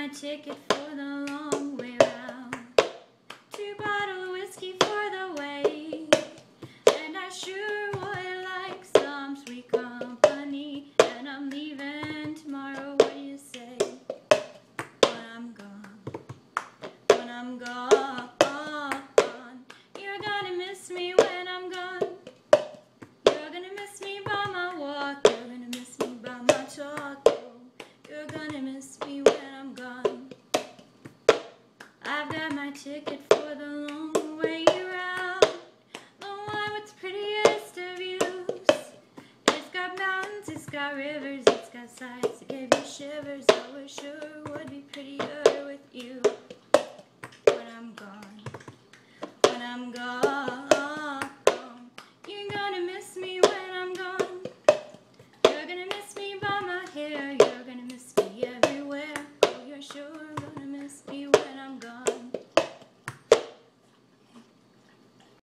My ticket for the long way round. Two bottle whiskey for the way. And I sure would like some sweet company. And I'm leaving tomorrow. What do you say? When I'm gone. When I'm gone. You're gonna miss me when I'm gone. You're gonna miss me by my walk. You're gonna miss me by my talk. You're gonna miss me I've got my ticket for the long way around. The one with the prettiest of views. It's got mountains, it's got rivers, it's got sights that gave me shivers. I wish sure would be prettier with you.